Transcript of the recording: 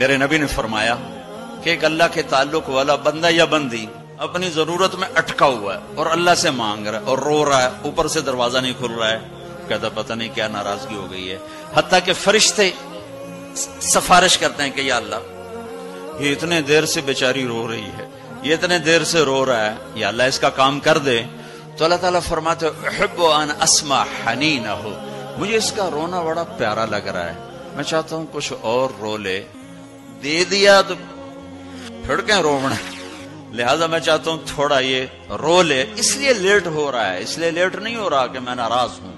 मेरे नबी ने फरमाया कि एक अल्लाह के ताल्लुक वाला बंदा या बंदी अपनी ज़रूरत में अटका हुआ है और अल्लाह से मांग रहा है और रो रहा है, ऊपर से दरवाज़ा नहीं खुल रहा है। कहता, पता नहीं क्या नाराज़गी हो गई है। हती के फरिश्ते सिफारिश करते हैं कि, या अल्लाह, ये इतने देर से बेचारी रो रही है, ये इतने देर से रो रहा है, या अल्लाह इसका काम कर दे। तो अल्लाह ताला फरमाते अन असमा हनी हो मुझे इसका रोना बड़ा प्यारा लग रहा है। मैं चाहता हूँ कुछ और रो ले दे दिया तो फिर क्या रोवना लिहाजा मैं चाहता हूँ थोड़ा ये रो ले। इसलिए लेट हो रहा है। इसलिए लेट नहीं हो रहा कि मैं नाराज़ हूँ।